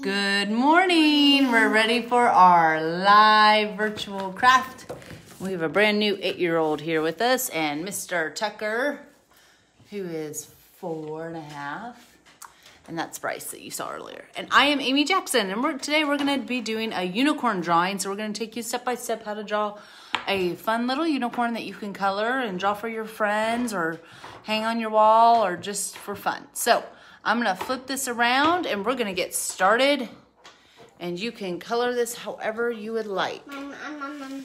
Good morning. We're ready for our live virtual craft. We have a brand new eight-year-old here with us and Mr. Tucker, who is four and a half. And that's Bryce that you saw earlier. And I am Amy Jackson. And we're, today we're going to be doing a unicorn drawing. So we're going to take you step by step how to draw a fun little unicorn that you can color and draw for your friends or hang on your wall or just for fun. So I'm going to flip this around and we're going to get started. And you can color this however you would like. Mom, I'm gonna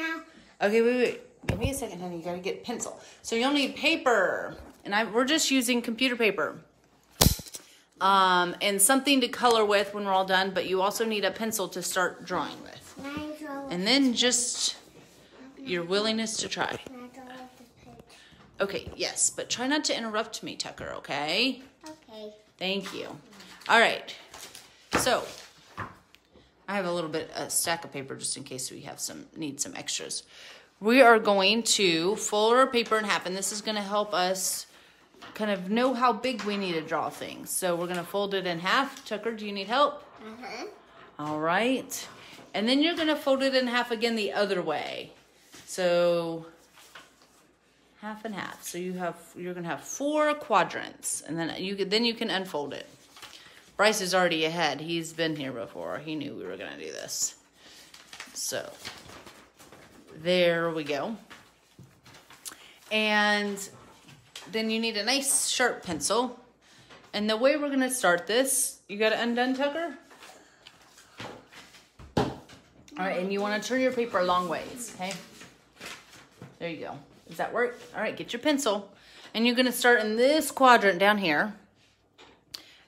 now. Okay, wait, wait. Give me a second, honey. You gotta get pencil. So you'll need paper, and I we're just using computer paper, um, and something to color with when we're all done. But you also need a pencil to start drawing with, Can I draw with, and then just your willingness to try. can I draw with this page? Okay, yes, but try not to interrupt me, Tucker. Okay. Okay. Thank you. All right. So I have a little bit a stack of paper just in case we have some need some extras. We are going to fold our paper in half, and this is going to help us kind of know how big we need to draw things. So we're going to fold it in half. Tucker, do you need help? Uh-huh. All right. And then you're going to fold it in half again the other way. So half and half. So you have you're to have four quadrants and then you could then you can unfold it. Bryce is already ahead. He's been here before. He knew we were to do this. So there we go. And then you need a nice sharp pencil. And the way we're to start this, you got it undone, Tucker? All right, and you want to turn your paper a long ways, okay? There you go. Does that work? All right, get your pencil. And you're going to start in this quadrant down here.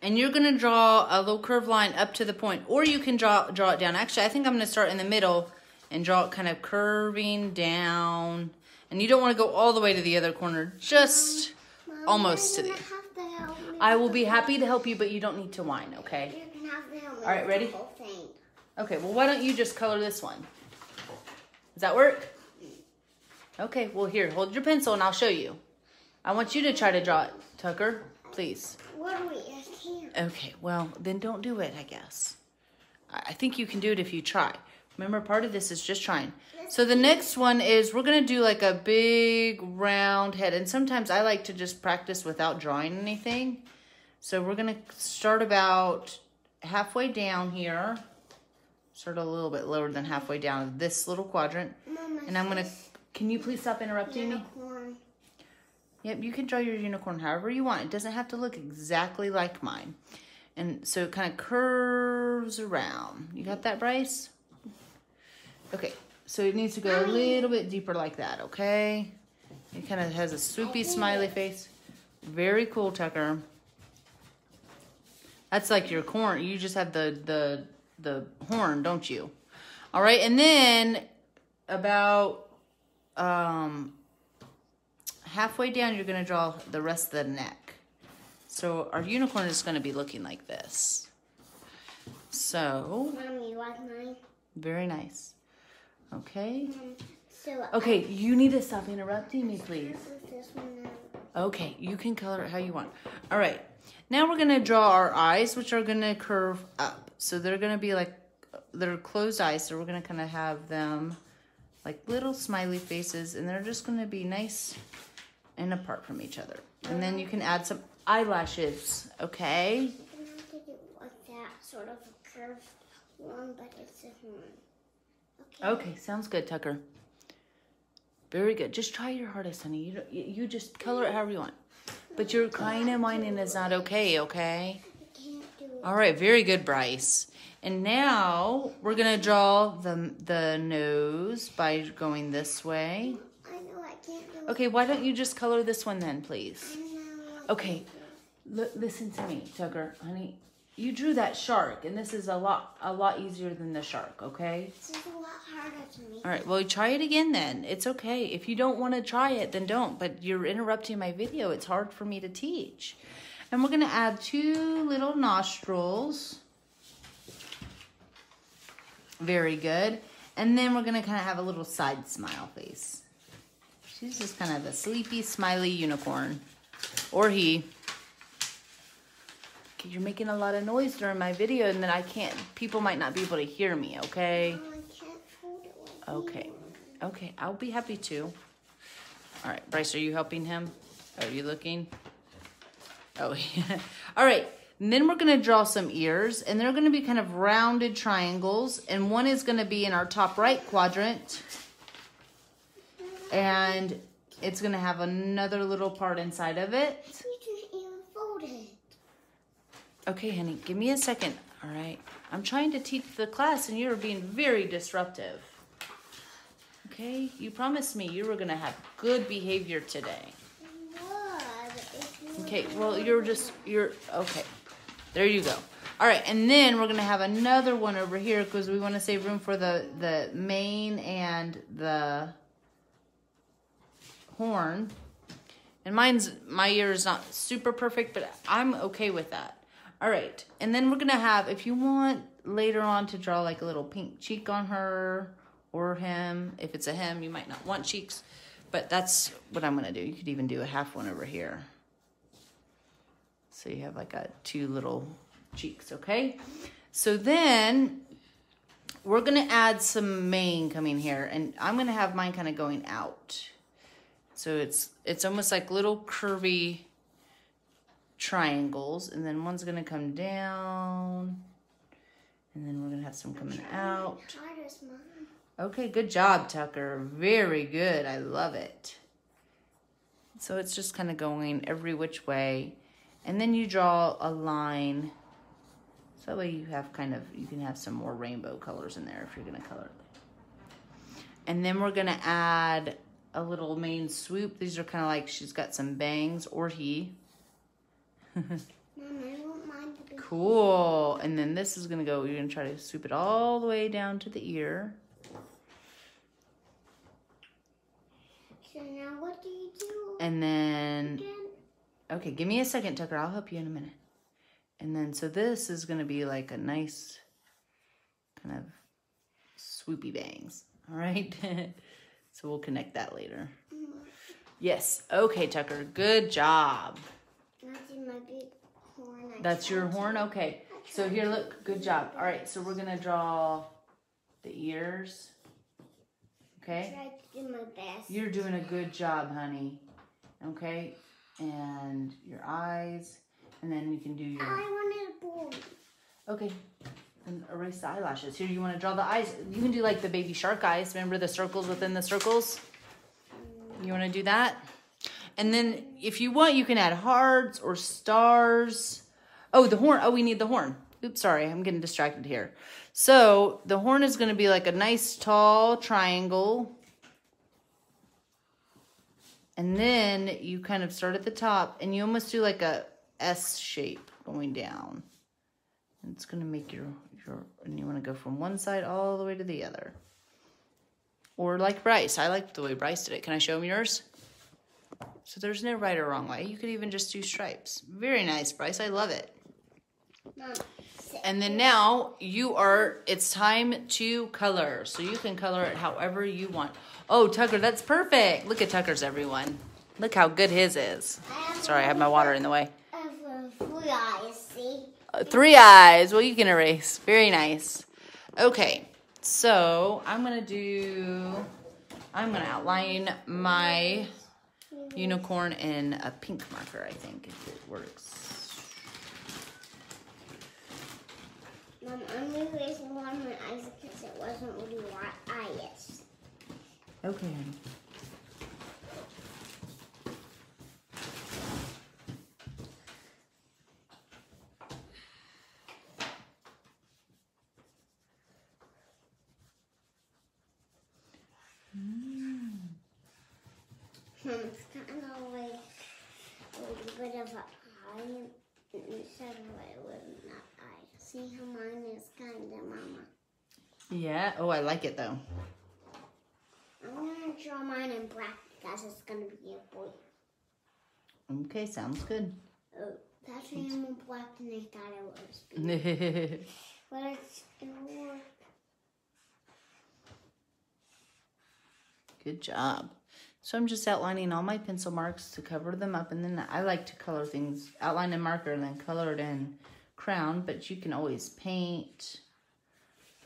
And you're going to draw a little curved line up to the point, or you can draw draw it down. Actually, I think I'm going to start in the middle and draw it kind of curving down. And you don't want to go all the way to the other corner, just Mom, almost to the. gonna have to help me I will be happy to help you, but you don't need to whine, okay? You're gonna have to help me All right, ready? The whole thing. Okay, well, why don't you just color this one? Does that work? Okay, well, here, hold your pencil and I'll show you. I want you to try to draw it, Tucker, please. What do we? I can't. Okay, well, then don't do it, I guess. I I think you can do it if you try. Remember, part of this is just trying. So the next one is we're going to do like a big round head. And sometimes I like to just practice without drawing anything. So we're going to start about halfway down here. Start a little bit lower than halfway down this little quadrant. Mom, And I'm going to, can you please stop interrupting me? unicorn. Yep, you can draw your unicorn however you want. It doesn't have to look exactly like mine. And so it kind of curves around. You got that, Bryce? Okay, so it needs to go a little bit deeper like that, okay? It kind of has a swoopy smiley face. Very cool, Tucker. That's like your corn. You just have the the the horn, don't you? All right, and then about um halfway down, you're gonna draw the rest of the neck. So our unicorn is gonna be looking like this. So, Mommy, you like mine? very nice. Okay. Um, so Okay, you need to stop interrupting me, please. I this one now. Okay, you can color it how you want. All right, now we're gonna draw our eyes, which are gonna curve up. So they're gonna be like, they're closed eyes, so we're gonna kind of have them like little smiley faces, and they're just gonna be nice and apart from each other. And then you can add some eyelashes, okay? You can have to do like that, sort of a curved one, but it's a horn. Okay. Okay, sounds good, Tucker. Very good. Just try your hardest, honey. You, you you just color it however you want. But your crying and whining is not okay, okay? I can't do it. All right, very good, Bryce. And now we're gonna draw the the nose by going this way. I know I can't do. Okay, why don't you just color this one then, please? Okay, L- listen to me, Tucker, honey. You drew that shark, and this is a lot a lot easier than the shark. Okay. This is a lot harder to me. All right, well, try it again then. It's okay. If you don't want to try it, then don't. But you're interrupting my video. It's hard for me to teach. And we're going to add two little nostrils. Very good. And then we're going to kind of have a little side smile face. She's just kind of a sleepy, smiley unicorn. Or he. You're making a lot of noise during my video, and then I can't. People might not be able to hear me. Okay. Mom, I can't hold it Okay. Okay. I'll be happy to. All right, Bryce, are you helping him? Are you looking? Oh, yeah. All right. And then we're going to draw some ears, and they're going to be kind of rounded triangles, and one is going to be in our top right quadrant, and it's going to have another little part inside of it. You didn't even fold it. Okay, honey, give me a second. All right. I'm trying to teach the class, and you're being very disruptive. Okay, you promised me you were going to have good behavior today. Okay, well, you're just, you're, okay. There you go. All right, and then we're gonna have another one over here because we want to save room for the, the mane and the horn. And mine's, my ear is not super perfect, but I'm okay with that. All right, and then we're gonna have, if you want later on to draw like a little pink cheek on her or him, if it's a him, you might not want cheeks, but that's what I'm gonna do. You could even do a half one over here. So you have like a two little cheeks, okay? So then we're gonna add some mane coming here, and I'm gonna have mine kind of going out. So it's it's almost like little curvy triangles, and then one's gonna come down, and then we're gonna have some coming out. Hard as mine. Okay, good job, Tucker. Very good. I love it. So it's just kind of going every which way. And then you draw a line. So that way you have kind of, you can have some more rainbow colors in there if you're going to color it. And then we're going to add a little mane swoop. These are kind of like she's got some bangs or he. Mom, I want mine to be Cool. And then this is going to go, you're going to try to swoop it all the way down to the ear. So now what do you do And then again? Okay, give me a second, Tucker. I'll help you in a minute. And then, so this is going to be like a nice kind of swoopy bangs. All right. so we'll connect that later. Yes. Okay, Tucker. Good job. That's my big horn. That's your horn? Okay. So here, look. Good job. All right. So we're going to draw the ears. I Okay. tried to do my best. You're doing a good job, honey. Okay. And your eyes. And then you can do your. I wanted a board. Okay. And erase the eyelashes. Here, you want to draw the eyes. You can do like the baby shark eyes. Remember the circles within the circles? You want to do that? And then if you want, you can add hearts or stars. Oh, the horn. Oh, we need the horn. Oops, sorry. I'm getting distracted here. So the horn is going to be like a nice tall triangle. And then you kind of start at the top and you almost do like a S shape going down. And it's gonna make your your and you want to go from one side all the way to the other. Or like Bryce. I like the way Bryce did it. Can I show him yours? So there's no right or wrong way. You could even just do stripes. Very nice, Bryce. I love it. And then now you are, it's time to color. So you can color it however you want. Oh, Tucker, that's perfect. Look at Tucker's, everyone. Look how good his is. Sorry, I have my water in the way. Three eyes, see? Uh, three eyes. Well, you can erase. Very nice. Okay, so I'm gonna do. I'm gonna outline my unicorn in a pink marker. I think if it works. Mom, I'm erasing one of my eyes because it wasn't really what eyes. Okay. honey. Mom, it's kind of like a little bit of an eye instead of a little not eye. See how mine is kind of, Mama? Yeah. Oh, I like it though. I'm draw mine in black because it's gonna be a boy. Okay, sounds good. Oh, that's even more black than I thought it was. But it's it'll work. Good job. So I'm just outlining all my pencil marks to cover them up. And then I like to color things, outline in marker and then color it in crown. But you can always paint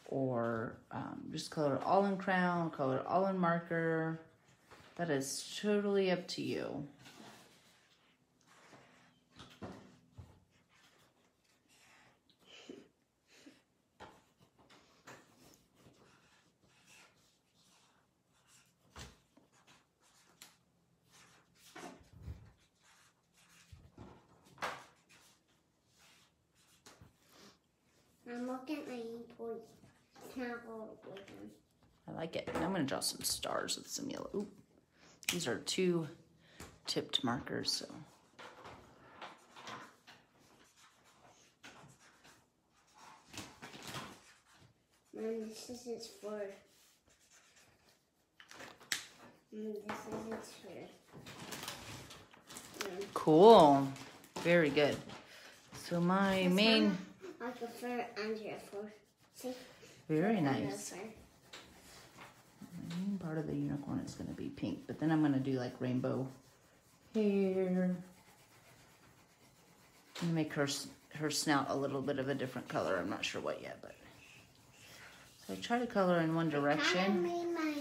or um, just color all in crayon, color all in marker. That is totally up to you. I'm looking at my import travel with them. I like it. I'm going to draw some stars with some yellow. Ooh, these are two tipped markers, so. And this is it for. And this is it for. um, Cool. Very good. So my main, one, Like a fur under a fur. See? very nice. Main part of the unicorn is going to be pink, but then I'm going to do like rainbow hair. And make her her snout a little bit of a different color. I'm not sure what yet, but so I try to color in one direction my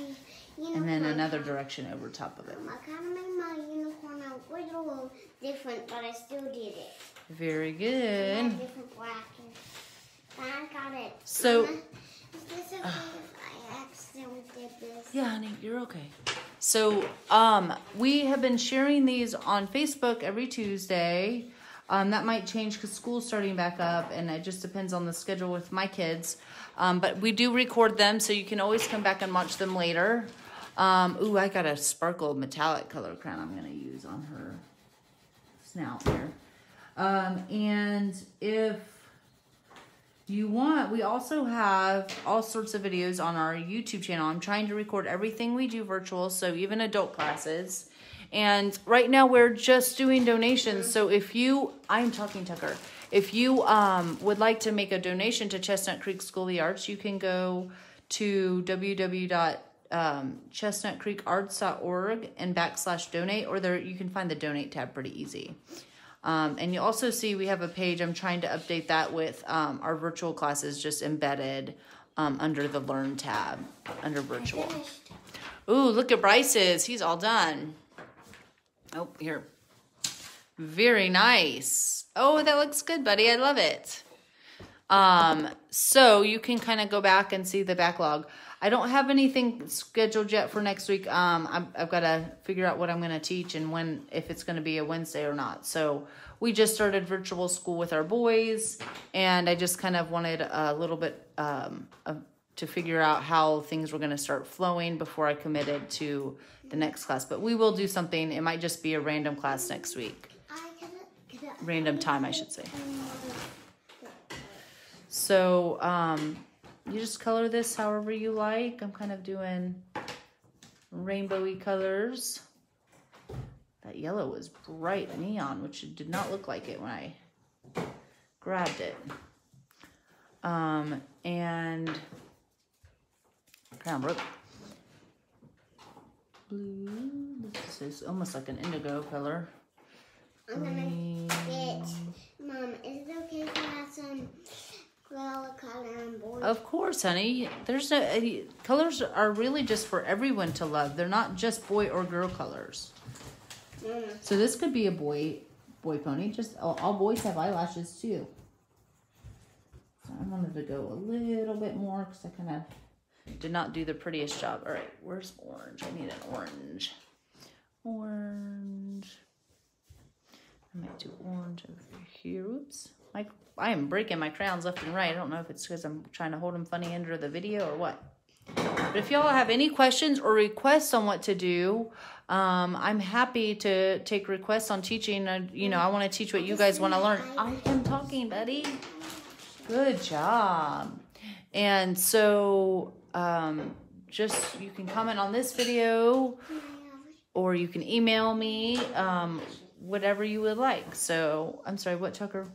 and then another direction over top of it. I kind of made my unicorn a little different, but I still did it. Very good. different I got it. So- Mama, is this this? Yeah, honey, you're okay. So, um, we have been sharing these on Facebook every Tuesday. Um, that might change because school's starting back up, and it just depends on the schedule with my kids. Um, but we do record them, so you can always come back and watch them later. Um, ooh, I got a sparkle metallic color crown I'm gonna use on her snout here. Um, and if you want, we also have all sorts of videos on our YouTube channel. I'm trying to record everything we do virtual, so even adult classes. And right now we're just doing donations. So if you, I'm talking Tucker, if you um, would like to make a donation to Chestnut Creek School of the Arts, you can go to www.chestnutcreekarts.org and backslash donate, or there you can find the donate tab pretty easy. Um, and you also see we have a page. I'm trying to update that with um, our virtual classes just embedded um, under the Learn tab under virtual. Ooh, look at Bryce's. He's all done. Oh, here. Very nice. Oh, that looks good, buddy. I love it. Um, so you can kind of go back and see the backlog. I don't have anything scheduled yet for next week. Um, I've, I've got to figure out what I'm going to teach and when, if it's going to be a Wednesday or not. So we just started virtual school with our boys, and I just kind of wanted a little bit um, to figure out how things were going to start flowing before I committed to the next class. But we will do something. It might just be a random class next week. Random time, I should say. So um, you just color this however you like. I'm kind of doing rainbowy colors. That yellow was bright neon, which it did not look like it when I grabbed it. Um, and crown broke. Blue. This is almost like an indigo color. I'm gonna get. Mom, is it okay if I have some Gorilla color on board? Of course, honey. There's no uh, colors are really just for everyone to love. They're not just boy or girl colors. Mama, So this could be a boy boy pony. Just all, all boys have eyelashes too. So I wanted to go a little bit more because I kind of did not do the prettiest job. All right, where's orange? I need an orange. Orange. I might do orange over here. Oops. Like I am breaking my crayons left and right. I don't know if it's because I'm trying to hold them funny under the video or what. But if y'all have any questions or requests on what to do, um, I'm happy to take requests on teaching. Uh, you know, I want to teach what you guys want to learn. I am talking, buddy. Good job. And so, um, just you can comment on this video or you can email me, um, whatever you would like. So, I'm sorry, what, Tucker?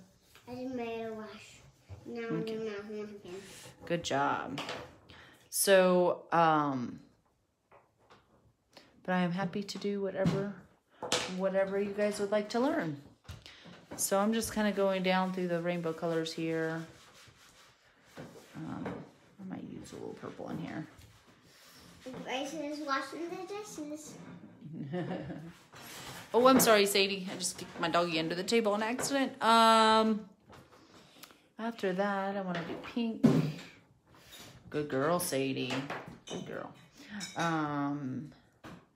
I just made a wash. Now I'm doing my horn again. Good job. So, um, but I am happy to do whatever, whatever you guys would like to learn. So I'm just kind of going down through the rainbow colors here. Um, I might use a little purple in here. Bryson is washing the dishes. Oh, I'm sorry, Sadie. I just kicked my doggy under the table on accident. Um, after that, I want to do pink. Good girl, Sadie. Good girl. Um,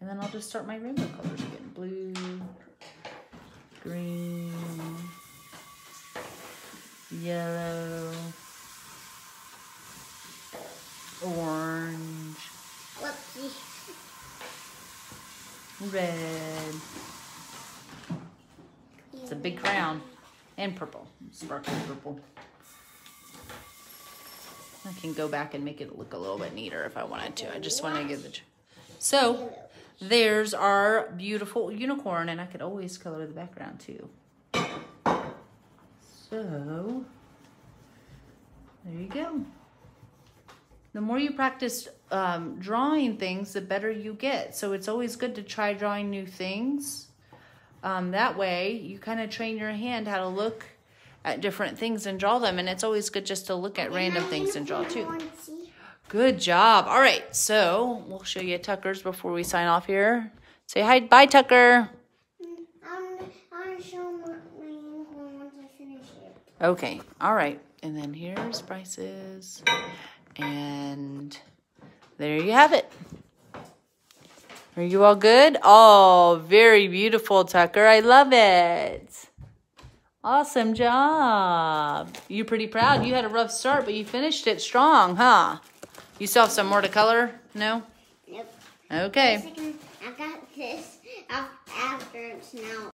and then I'll just start my rainbow colors again. Blue, green, yellow, orange, Whoopsie. red. It's a big crown. And purple. Sparkly purple. I can go back and make it look a little bit neater if I wanted to. I just want to give the... So, there's our beautiful unicorn. And I could always color the background too. So, there you go. The more you practice um, drawing things, the better you get. So it's always good to try drawing new things. Um, that way, you kind of train your hand how to look at different things and draw them. And it's always good just to look at random things and draw too. Good job. All right, so we'll show you Tucker's before we sign off here. Say hi, bye, Tucker. Okay, all right. And then here's Bryce's. And there you have it. Are you all good? Oh, very beautiful, Tucker. I love it. Awesome job. You're pretty proud. You had a rough start, but you finished it strong, huh? You still have some more to color? No? Yep. Okay. I got this after it's now